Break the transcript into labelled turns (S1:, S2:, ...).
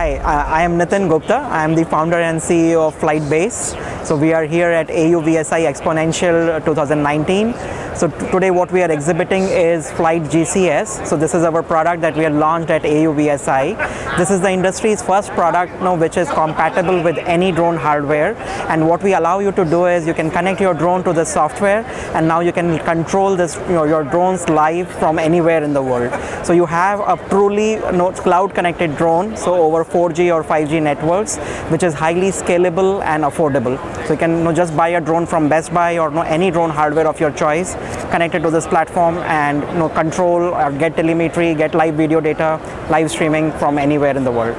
S1: Hi, uh, I am Nitin Gupta. I am the founder and CEO of FlytBase. So we are here at AUVSI Xponential 2019. So today what we are exhibiting is FlytGCS. So this is our product that we have launched at AUVSI. This is the industry's first product you know, which is compatible with any drone hardware. And what we allow you to do is you can connect your drone to the software and now you can control this you know, your drones live from anywhere in the world. So you have a truly cloud connected drone. So over 4G or 5G networks, which is highly scalable and affordable. So you can you know, just buy a drone from Best Buy or you know, any drone hardware of your choice, connected to this platform and you know, control or get telemetry, get live video data, live streaming from anywhere in the world.